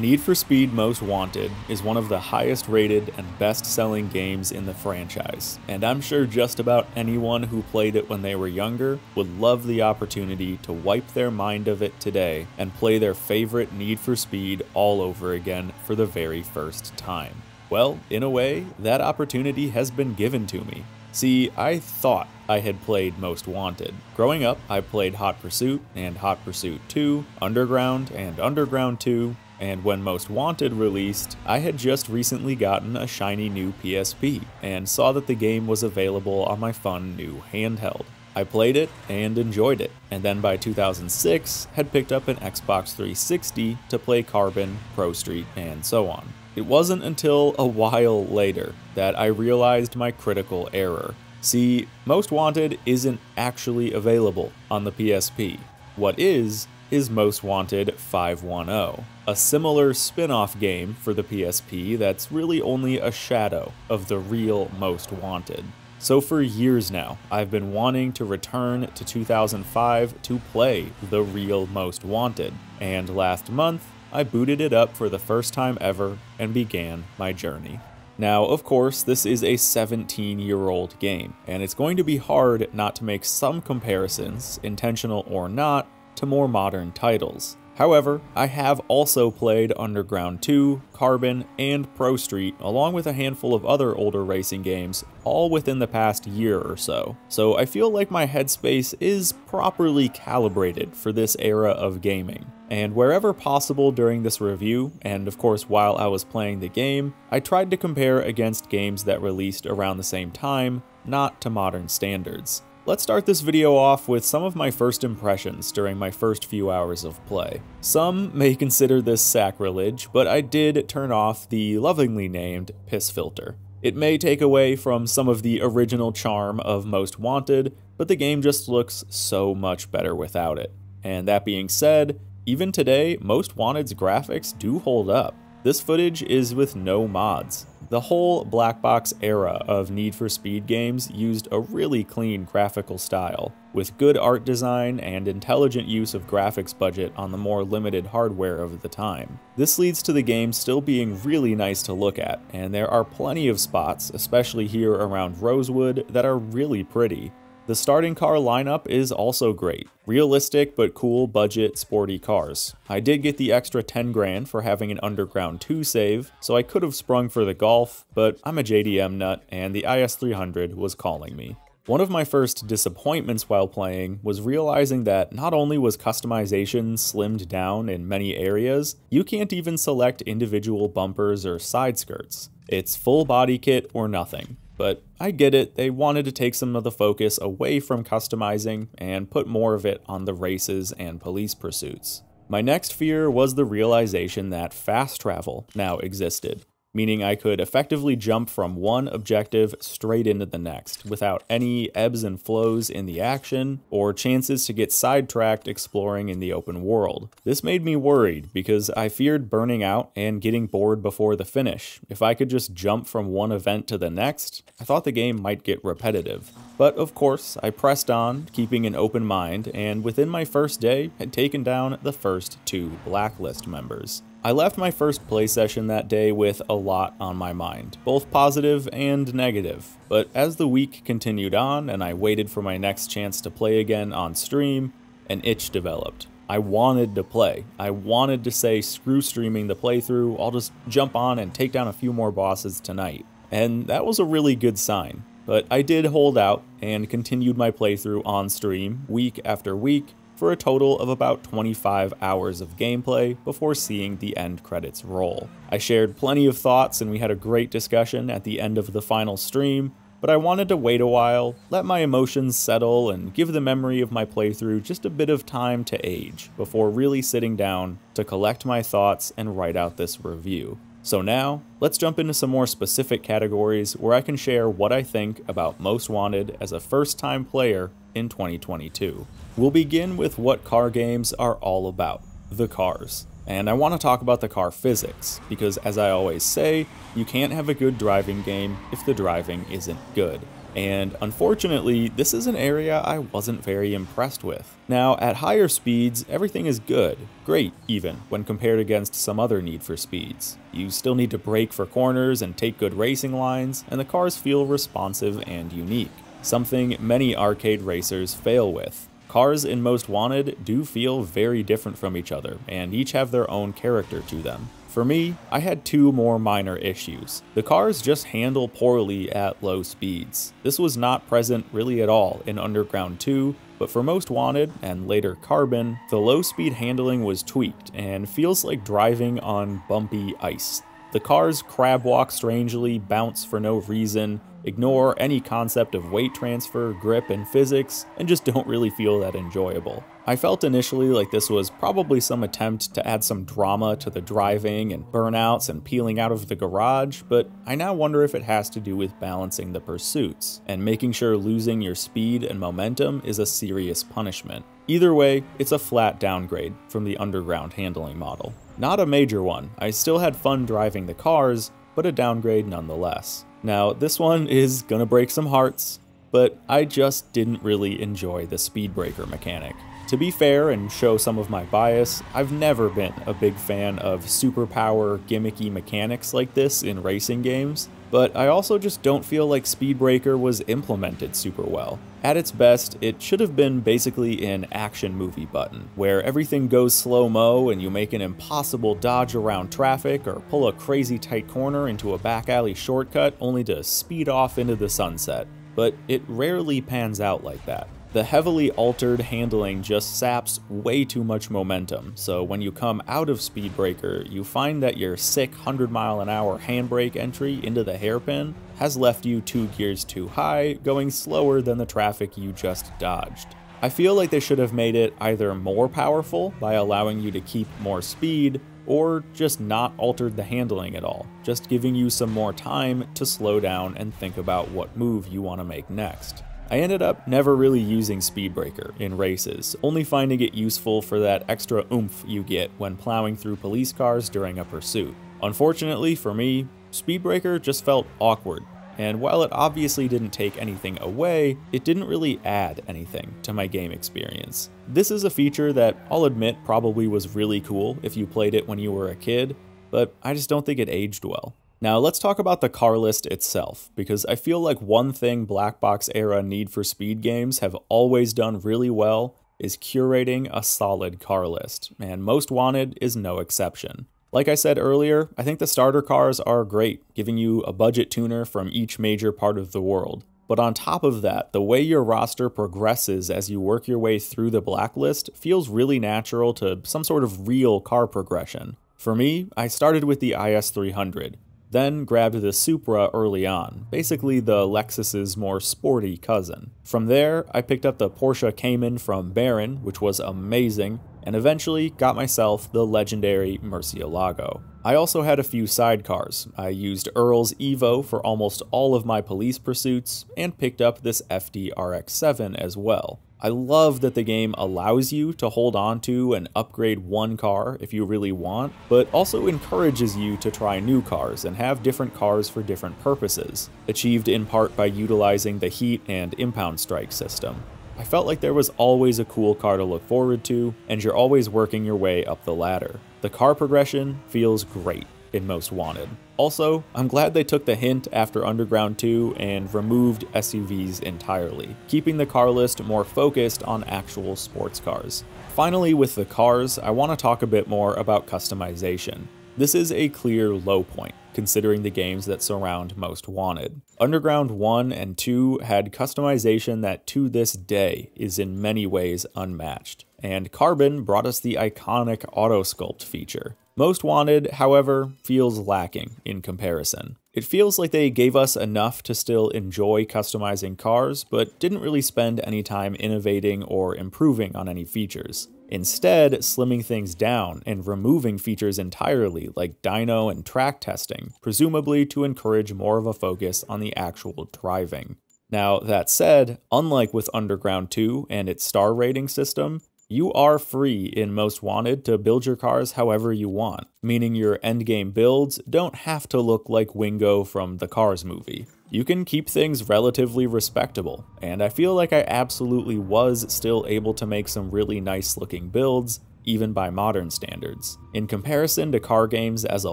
Need for Speed Most Wanted is one of the highest rated and best selling games in the franchise, and I'm sure just about anyone who played it when they were younger would love the opportunity to wipe their mind of it today and play their favorite Need for Speed all over again for the very first time. Well, in a way, that opportunity has been given to me. See, I thought I had played Most Wanted. Growing up, I played Hot Pursuit and Hot Pursuit 2, Underground and Underground 2, and when Most Wanted released, I had just recently gotten a shiny new PSP and saw that the game was available on my fun new handheld. I played it and enjoyed it, and then by 2006 had picked up an Xbox 360 to play Carbon, Pro Street, and so on. It wasn't until a while later that I realized my critical error. See, Most Wanted isn't actually available on the PSP. What is, is Most Wanted 510, a similar spin off game for the PSP that's really only a shadow of the real Most Wanted. So for years now, I've been wanting to return to 2005 to play the real Most Wanted, and last month, I booted it up for the first time ever and began my journey. Now, of course, this is a 17 year old game, and it's going to be hard not to make some comparisons, intentional or not, to more modern titles. However, I have also played Underground 2, Carbon, and Pro Street, along with a handful of other older racing games, all within the past year or so. So I feel like my headspace is properly calibrated for this era of gaming. And wherever possible during this review, and of course while I was playing the game, I tried to compare against games that released around the same time, not to modern standards. Let's start this video off with some of my first impressions during my first few hours of play. Some may consider this sacrilege, but I did turn off the lovingly named piss filter. It may take away from some of the original charm of Most Wanted, but the game just looks so much better without it. And that being said, even today, Most Wanted's graphics do hold up. This footage is with no mods. The whole black box era of Need for Speed games used a really clean graphical style, with good art design and intelligent use of graphics budget on the more limited hardware of the time. This leads to the game still being really nice to look at, and there are plenty of spots, especially here around Rosewood, that are really pretty. The starting car lineup is also great. Realistic but cool budget sporty cars. I did get the extra 10 grand for having an Underground 2 save, so I could have sprung for the Golf, but I'm a JDM nut and the IS300 was calling me. One of my first disappointments while playing was realizing that not only was customization slimmed down in many areas, you can't even select individual bumpers or side skirts. It's full body kit or nothing. But I get it, they wanted to take some of the focus away from customizing and put more of it on the races and police pursuits. My next fear was the realization that fast travel now existed meaning I could effectively jump from one objective straight into the next without any ebbs and flows in the action or chances to get sidetracked exploring in the open world. This made me worried because I feared burning out and getting bored before the finish. If I could just jump from one event to the next, I thought the game might get repetitive. But of course, I pressed on, keeping an open mind, and within my first day had taken down the first two Blacklist members. I left my first play session that day with a lot on my mind, both positive and negative, but as the week continued on and I waited for my next chance to play again on stream, an itch developed. I wanted to play. I wanted to say, screw streaming the playthrough, I'll just jump on and take down a few more bosses tonight. And that was a really good sign. But I did hold out and continued my playthrough on stream week after week for a total of about 25 hours of gameplay before seeing the end credits roll. I shared plenty of thoughts and we had a great discussion at the end of the final stream, but I wanted to wait a while, let my emotions settle, and give the memory of my playthrough just a bit of time to age before really sitting down to collect my thoughts and write out this review. So now, let's jump into some more specific categories where I can share what I think about Most Wanted as a first time player in 2022. We'll begin with what car games are all about the cars. And I want to talk about the car physics, because as I always say, you can't have a good driving game if the driving isn't good. And unfortunately, this is an area I wasn't very impressed with. Now, at higher speeds, everything is good, great even, when compared against some other Need for Speeds. You still need to brake for corners and take good racing lines, and the cars feel responsive and unique, something many arcade racers fail with. Cars in Most Wanted do feel very different from each other, and each have their own character to them. For me, I had two more minor issues. The cars just handle poorly at low speeds. This was not present really at all in Underground 2, but for Most Wanted, and later Carbon, the low speed handling was tweaked and feels like driving on bumpy ice. The cars crab walk strangely, bounce for no reason, ignore any concept of weight transfer, grip, and physics, and just don't really feel that enjoyable. I felt initially like this was probably some attempt to add some drama to the driving and burnouts and peeling out of the garage, but I now wonder if it has to do with balancing the pursuits and making sure losing your speed and momentum is a serious punishment. Either way, it's a flat downgrade from the underground handling model. Not a major one, I still had fun driving the cars, but a downgrade nonetheless. Now, this one is gonna break some hearts, but I just didn't really enjoy the speed breaker mechanic. To be fair and show some of my bias, I've never been a big fan of superpower gimmicky mechanics like this in racing games, but I also just don't feel like Speedbreaker was implemented super well. At its best, it should have been basically an action movie button, where everything goes slow-mo and you make an impossible dodge around traffic or pull a crazy tight corner into a back alley shortcut only to speed off into the sunset. But it rarely pans out like that. The heavily altered handling just saps way too much momentum, so when you come out of Speedbreaker, you find that your sick 100 mile an hour handbrake entry into the hairpin has left you two gears too high, going slower than the traffic you just dodged. I feel like they should have made it either more powerful by allowing you to keep more speed, or just not altered the handling at all, just giving you some more time to slow down and think about what move you want to make next. I ended up never really using Speedbreaker in races, only finding it useful for that extra oomph you get when plowing through police cars during a pursuit. Unfortunately for me, Speedbreaker just felt awkward, and while it obviously didn't take anything away, it didn't really add anything to my game experience. This is a feature that I'll admit probably was really cool if you played it when you were a kid, but I just don't think it aged well. Now let's talk about the car list itself, because I feel like one thing Black Box era Need for Speed games have always done really well is curating a solid car list, and Most Wanted is no exception. Like I said earlier, I think the starter cars are great, giving you a budget tuner from each major part of the world. But on top of that, the way your roster progresses as you work your way through the blacklist feels really natural to some sort of real car progression. For me, I started with the IS300, then grabbed the Supra early on, basically the Lexus's more sporty cousin. From there, I picked up the Porsche Cayman from Baron, which was amazing, and eventually got myself the legendary Murcielago. I also had a few sidecars. I used Earl's Evo for almost all of my police pursuits, and picked up this FD RX-7 as well. I love that the game allows you to hold on to and upgrade one car if you really want, but also encourages you to try new cars and have different cars for different purposes, achieved in part by utilizing the heat and impound strike system. I felt like there was always a cool car to look forward to, and you're always working your way up the ladder. The car progression feels great in Most Wanted. Also, I'm glad they took the hint after Underground 2 and removed SUVs entirely, keeping the car list more focused on actual sports cars. Finally, with the cars, I want to talk a bit more about customization. This is a clear low point, considering the games that surround Most Wanted. Underground 1 and 2 had customization that to this day is in many ways unmatched, and Carbon brought us the iconic auto sculpt feature. Most Wanted, however, feels lacking in comparison. It feels like they gave us enough to still enjoy customizing cars, but didn't really spend any time innovating or improving on any features. Instead, slimming things down and removing features entirely like dyno and track testing, presumably to encourage more of a focus on the actual driving. Now, that said, unlike with Underground 2 and its star rating system, You are free in Most Wanted to build your cars however you want, meaning your endgame builds don't have to look like Wingo from the Cars movie. You can keep things relatively respectable, and I feel like I absolutely was still able to make some really nice looking builds, even by modern standards. In comparison to car games as a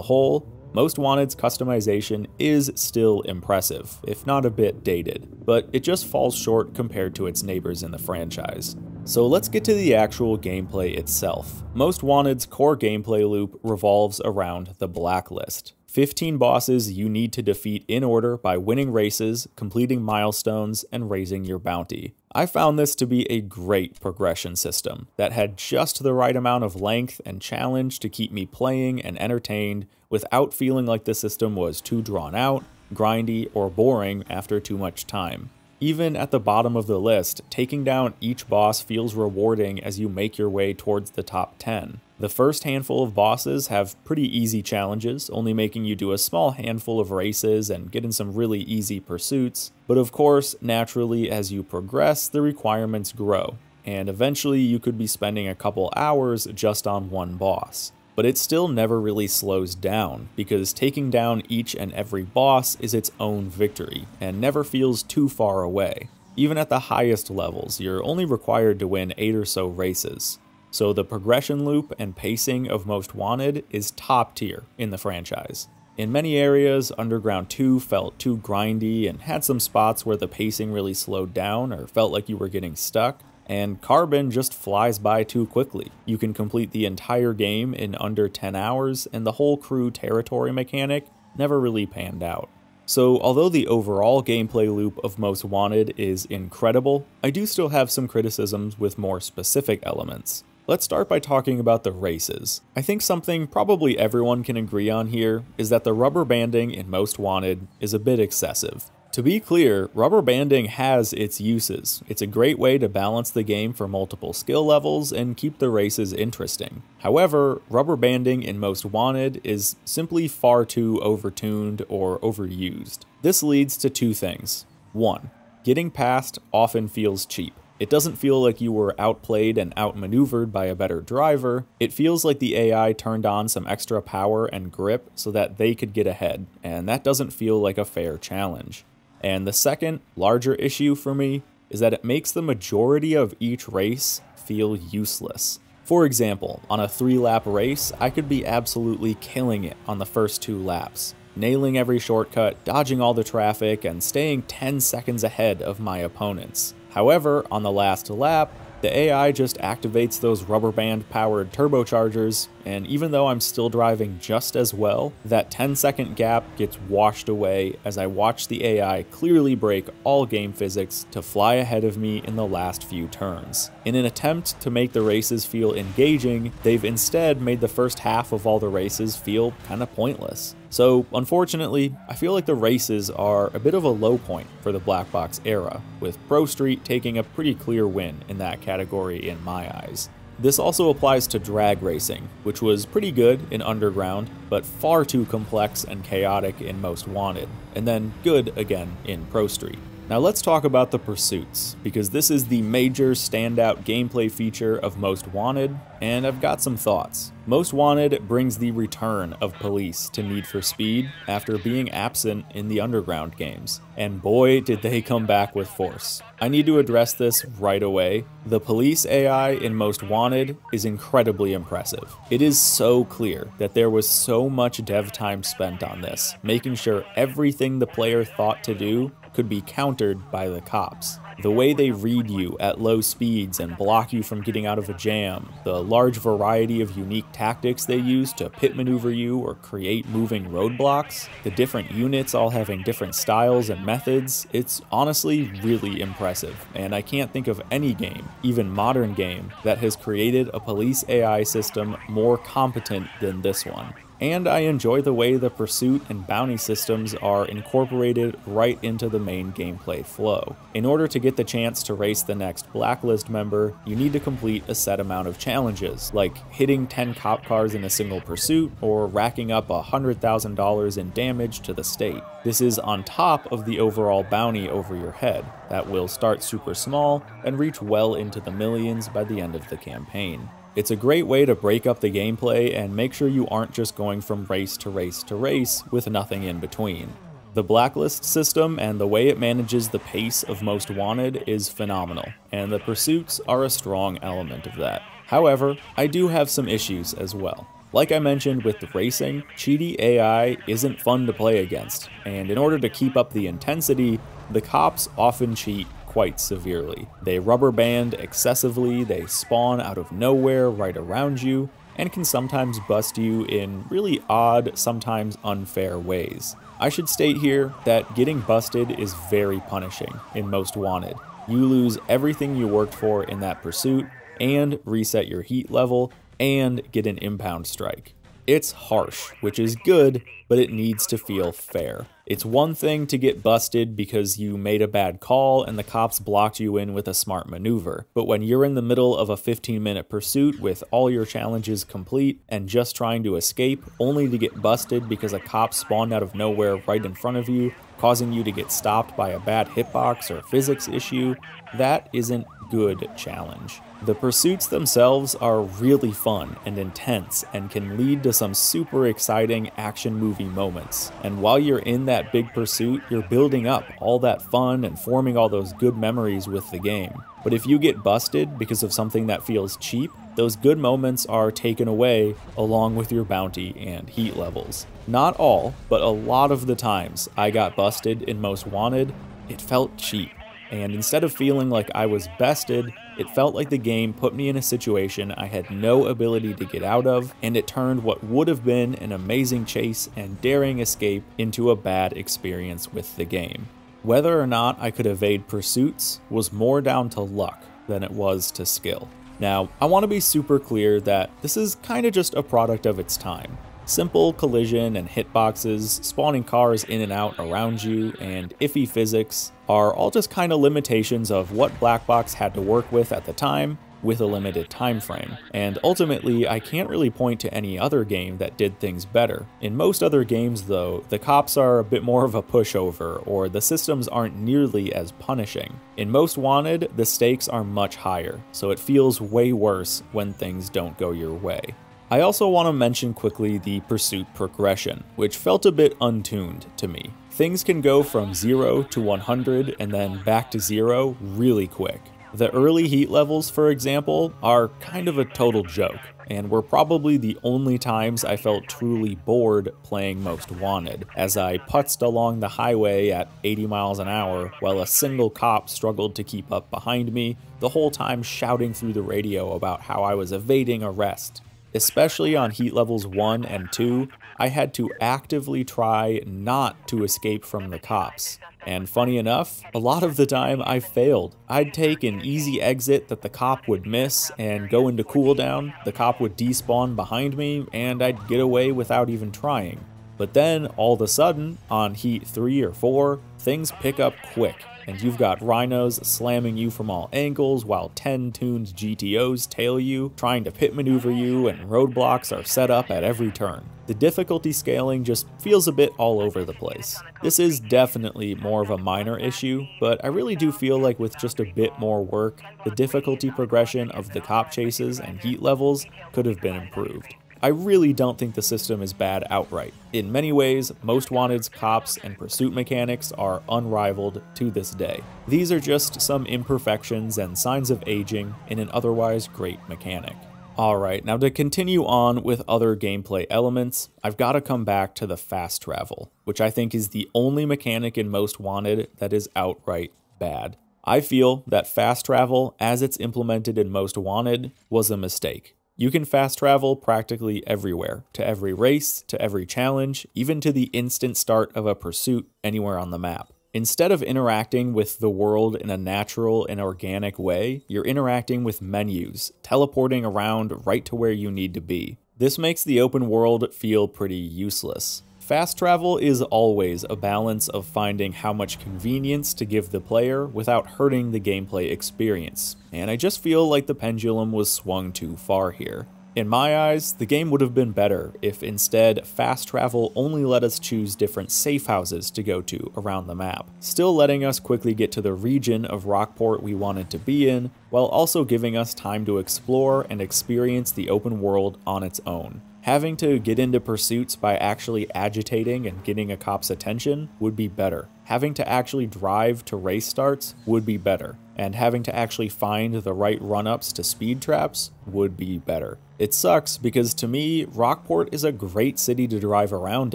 whole, most Wanted's customization is still impressive, if not a bit dated, but it just falls short compared to its neighbors in the franchise. So let's get to the actual gameplay itself. Most Wanted's core gameplay loop revolves around the Blacklist. 15 bosses you need to defeat in order by winning races, completing milestones, and raising your bounty. I found this to be a great progression system that had just the right amount of length and challenge to keep me playing and entertained without feeling like the system was too drawn out, grindy, or boring after too much time. Even at the bottom of the list, taking down each boss feels rewarding as you make your way towards the top 10. The first handful of bosses have pretty easy challenges, only making you do a small handful of races and get in some really easy pursuits, but of course, naturally as you progress, the requirements grow, and eventually you could be spending a couple hours just on one boss. But it still never really slows down, because taking down each and every boss is its own victory, and never feels too far away. Even at the highest levels, you're only required to win 8 or so races, so the progression loop and pacing of Most Wanted is top tier in the franchise. In many areas, Underground 2 felt too grindy and had some spots where the pacing really slowed down or felt like you were getting stuck, and Carbon just flies by too quickly. You can complete the entire game in under 10 hours, and the whole crew territory mechanic never really panned out. So, although the overall gameplay loop of Most Wanted is incredible, I do still have some criticisms with more specific elements. Let's start by talking about the races. I think something probably everyone can agree on here is that the rubber banding in Most Wanted is a bit excessive. To be clear, rubber banding has its uses. It's a great way to balance the game for multiple skill levels and keep the races interesting. However, rubber banding in Most Wanted is simply far too overtuned or overused. This leads to two things. One, getting past often feels cheap. It doesn't feel like you were outplayed and outmaneuvered by a better driver. It feels like the AI turned on some extra power and grip so that they could get ahead, and that doesn't feel like a fair challenge. And the second, larger issue for me is that it makes the majority of each race feel useless. For example, on a three lap race, I could be absolutely killing it on the first two laps, nailing every shortcut, dodging all the traffic, and staying 10 seconds ahead of my opponents. However, on the last lap, the AI just activates those rubber band powered turbochargers, and even though I'm still driving just as well, that 10 second gap gets washed away as I watch the AI clearly break all game physics to fly ahead of me in the last few turns. In an attempt to make the races feel engaging, they've instead made the first half of all the races feel kinda pointless. So, unfortunately, I feel like the races are a bit of a low point for the Black Box era, with Pro Street taking a pretty clear win in that category in my eyes. This also applies to drag racing, which was pretty good in Underground, but far too complex and chaotic in Most Wanted, and then good again in Pro Street. Now let's talk about the pursuits, because this is the major standout gameplay feature of Most Wanted, and I've got some thoughts. Most Wanted brings the return of police to Need for Speed after being absent in the Underground games, and boy did they come back with force. I need to address this right away. The police AI in Most Wanted is incredibly impressive. It is so clear that there was so much dev time spent on this, making sure everything the player thought to do could be countered by the cops. The way they read you at low speeds and block you from getting out of a jam, the large variety of unique tactics they use to pit maneuver you or create moving roadblocks, the different units all having different styles and methods, it's honestly really impressive, and I can't think of any game, even modern game, that has created a police AI system more competent than this one. And I enjoy the way the pursuit and bounty systems are incorporated right into the main gameplay flow. In order to get the chance to race the next Blacklist member, you need to complete a set amount of challenges, like hitting 10 cop cars in a single pursuit or racking up $100,000 in damage to the state. This is on top of the overall bounty over your head, that will start super small and reach well into the millions by the end of the campaign. It's a great way to break up the gameplay and make sure you aren't just going from race to race to race with nothing in between. The blacklist system and the way it manages the pace of Most Wanted is phenomenal, and the pursuits are a strong element of that. However, I do have some issues as well. Like I mentioned with the racing, cheaty AI isn't fun to play against, and in order to keep up the intensity, the cops often cheat quite severely. They rubber band excessively, they spawn out of nowhere right around you, and can sometimes bust you in really odd, sometimes unfair ways. I should state here that getting busted is very punishing in Most Wanted. You lose everything you worked for in that pursuit, and reset your heat level, and get an impound strike. It's harsh, which is good, but it needs to feel fair. It's one thing to get busted because you made a bad call and the cops blocked you in with a smart maneuver, but when you're in the middle of a 15 minute pursuit with all your challenges complete and just trying to escape, only to get busted because a cop spawned out of nowhere right in front of you, causing you to get stopped by a bad hitbox or physics issue, that isn't good challenge. The pursuits themselves are really fun and intense and can lead to some super exciting action movie moments. And while you're in that big pursuit, you're building up all that fun and forming all those good memories with the game. But if you get busted because of something that feels cheap, those good moments are taken away along with your bounty and heat levels. Not all, but a lot of the times I got busted in Most Wanted, it felt cheap. And instead of feeling like I was bested, it felt like the game put me in a situation I had no ability to get out of, and it turned what would have been an amazing chase and daring escape into a bad experience with the game. Whether or not I could evade pursuits was more down to luck than it was to skill. Now, I want to be super clear that this is kind of just a product of its time. Simple collision and hitboxes, spawning cars in and out around you, and iffy physics are all just kind of limitations of what Black Box had to work with at the time with a limited time frame. And ultimately, I can't really point to any other game that did things better. In most other games though, the cops are a bit more of a pushover, or the systems aren't nearly as punishing. In Most Wanted, the stakes are much higher, so it feels way worse when things don't go your way. I also want to mention quickly the pursuit progression, which felt a bit untuned to me. Things can go from 0 to 100 and then back to 0 really quick. The early heat levels, for example, are kind of a total joke, and were probably the only times I felt truly bored playing Most Wanted, as I putzed along the highway at 80 miles an hour while a single cop struggled to keep up behind me, the whole time shouting through the radio about how I was evading arrest. Especially on heat levels 1 and 2, I had to actively try not to escape from the cops. And funny enough, a lot of the time I failed. I'd take an easy exit that the cop would miss and go into cooldown, the cop would despawn behind me, and I'd get away without even trying. But then, all of a sudden, on heat 3 or 4, things pick up quick and you've got rhinos slamming you from all angles while 10 tuned GTOs tail you, trying to pit maneuver you, and roadblocks are set up at every turn. The difficulty scaling just feels a bit all over the place. This is definitely more of a minor issue, but I really do feel like with just a bit more work, the difficulty progression of the cop chases and heat levels could have been improved. I really don't think the system is bad outright. In many ways, Most Wanted's cops and pursuit mechanics are unrivaled to this day. These are just some imperfections and signs of aging in an otherwise great mechanic. Alright, now to continue on with other gameplay elements, I've got to come back to the fast travel, which I think is the only mechanic in Most Wanted that is outright bad. I feel that fast travel, as it's implemented in Most Wanted, was a mistake. You can fast travel practically everywhere, to every race, to every challenge, even to the instant start of a pursuit anywhere on the map. Instead of interacting with the world in a natural and organic way, you're interacting with menus, teleporting around right to where you need to be. This makes the open world feel pretty useless. Fast travel is always a balance of finding how much convenience to give the player without hurting the gameplay experience, and I just feel like the pendulum was swung too far here. In my eyes, the game would have been better if instead fast travel only let us choose different safe houses to go to around the map, still letting us quickly get to the region of Rockport we wanted to be in, while also giving us time to explore and experience the open world on its own. Having to get into pursuits by actually agitating and getting a cop's attention would be better. Having to actually drive to race starts would be better. And having to actually find the right run ups to speed traps would be better. It sucks because to me, Rockport is a great city to drive around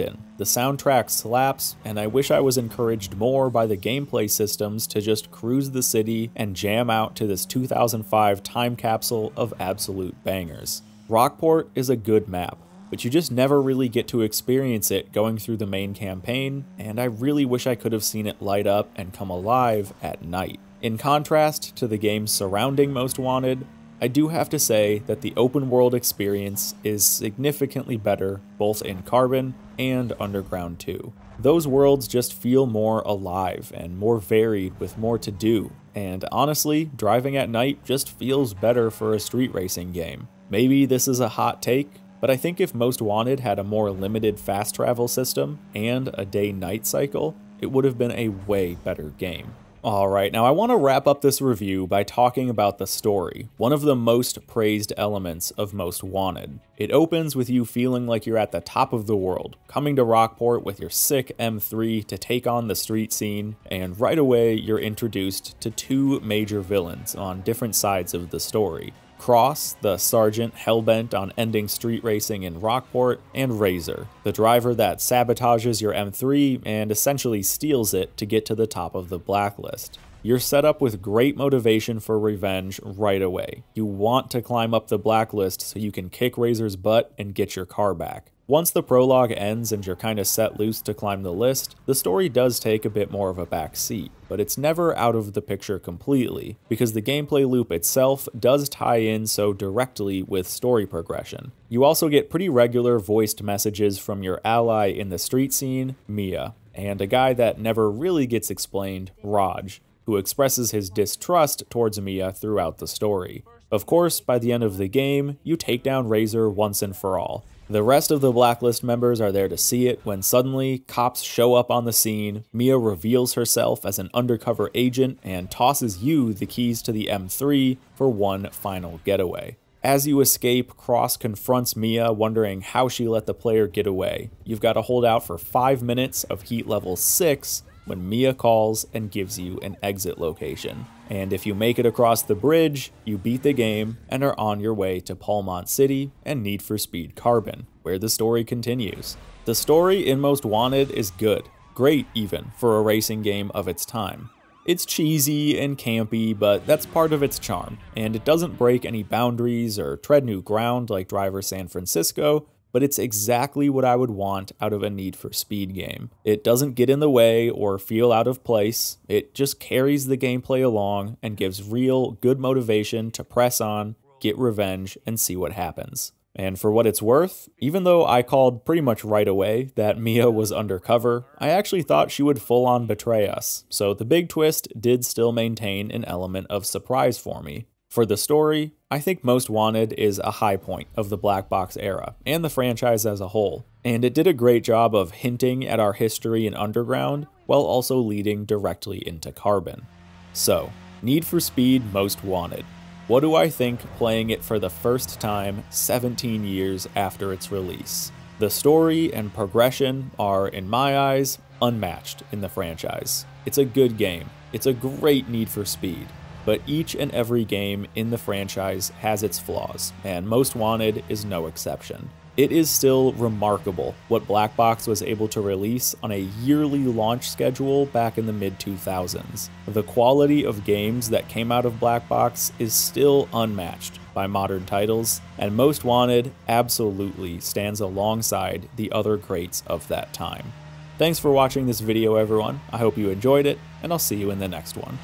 in. The soundtrack slaps, and I wish I was encouraged more by the gameplay systems to just cruise the city and jam out to this 2005 time capsule of absolute bangers. Rockport is a good map, but you just never really get to experience it going through the main campaign, and I really wish I could have seen it light up and come alive at night. In contrast to the games surrounding Most Wanted, I do have to say that the open world experience is significantly better both in Carbon and Underground 2. Those worlds just feel more alive and more varied with more to do, and honestly, driving at night just feels better for a street racing game. Maybe this is a hot take, but I think if Most Wanted had a more limited fast travel system and a day night cycle, it would have been a way better game. Alright, now I want to wrap up this review by talking about the story, one of the most praised elements of Most Wanted. It opens with you feeling like you're at the top of the world, coming to Rockport with your sick M3 to take on the street scene, and right away you're introduced to two major villains on different sides of the story. Cross, the sergeant hellbent on ending street racing in Rockport, and Razor, the driver that sabotages your M3 and essentially steals it to get to the top of the blacklist. You're set up with great motivation for revenge right away. You want to climb up the blacklist so you can kick Razor's butt and get your car back. Once the prologue ends and you're kinda set loose to climb the list, the story does take a bit more of a back seat, but it's never out of the picture completely, because the gameplay loop itself does tie in so directly with story progression. You also get pretty regular voiced messages from your ally in the street scene, Mia, and a guy that never really gets explained, Rog, who expresses his distrust towards Mia throughout the story. Of course, by the end of the game, you take down Razor once and for all, the rest of the Blacklist members are there to see it when suddenly cops show up on the scene. Mia reveals herself as an undercover agent and tosses you the keys to the M3 for one final getaway. As you escape, Cross confronts Mia, wondering how she let the player get away. You've got to hold out for 5 minutes of heat level 6 when Mia calls and gives you an exit location. And if you make it across the bridge, you beat the game and are on your way to Palmont City and Need for Speed Carbon, where the story continues. The story in Most Wanted is good, great even, for a racing game of its time. It's cheesy and campy, but that's part of its charm, and it doesn't break any boundaries or tread new ground like Driver San Francisco, but it's exactly what I would want out of a Need for Speed game. It doesn't get in the way or feel out of place, it just carries the gameplay along and gives real good motivation to press on, get revenge, and see what happens. And for what it's worth, even though I called pretty much right away that Mia was undercover, I actually thought she would full on betray us, so the big twist did still maintain an element of surprise for me. For the story, I think Most Wanted is a high point of the Black Box era, and the franchise as a whole, and it did a great job of hinting at our history in Underground while also leading directly into Carbon. So, Need for Speed Most Wanted. What do I think playing it for the first time 17 years after its release? The story and progression are, in my eyes, unmatched in the franchise. It's a good game. It's a great Need for Speed but each and every game in the franchise has its flaws, and Most Wanted is no exception. It is still remarkable what Black Box was able to release on a yearly launch schedule back in the mid 2000s. The quality of games that came out of Black Box is still unmatched by modern titles, and Most Wanted absolutely stands alongside the other greats of that time. Thanks for watching this video everyone, I hope you enjoyed it, and I'll see you in the next one.